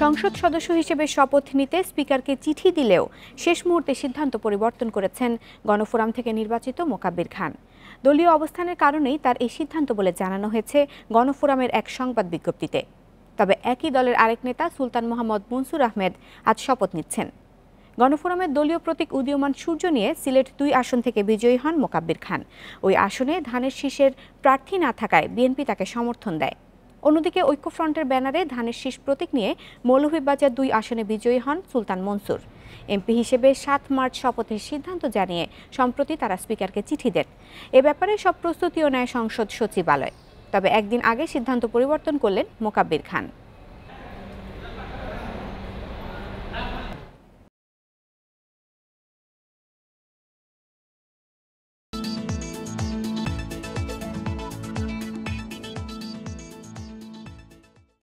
সংসদ সদস্য হিসেবে শপথ নিতে স্পিকারকে চিঠি দিলেও শেষ মুহূর্তে সিদ্ধান্ত পরিবর্তন করেছেন গণফোরাম থেকে নির্বাচিত মোকাব্বির খান। দলীয় অবস্থানের কারণেই তার এই সিদ্ধান্ত বলে জানানো হয়েছে গণফোরামের এক সংবাদ বিজ্ঞপ্তিতে। তবে একই দলের আরেক নেতা সুলতান মোহাম্মদ মনসুর আহমেদ আজ শপথ নিচ্ছেন। গণফোরামের দলীয় প্রতীক উদীয়মান সূর্য নিয়ে সিলেট দুই আসন থেকে বিজয়ী হন মোকাব্বির খান। ওই আসনে ধানের শীষের প্রার্থী না থাকায় বিএনপি তাকে সমর্থন দেয়। অন্যদিকে ঐক্যফ্রন্টের ব্যানারে ধানের শীষ প্রতীক নিয়ে মৌলভীবাজার দুই আসনে বিজয়ী হন সুলতান মনসুর। এমপি হিসেবে সাত মার্চ শপথের সিদ্ধান্ত জানিয়ে সম্প্রতি তারা স্পিকারকে চিঠি দেন। এ ব্যাপারে সব প্রস্তুতিও নেয় সংসদ সচিবালয়। তবে একদিন আগে সিদ্ধান্ত পরিবর্তন করলেন মোকাব্বির খান।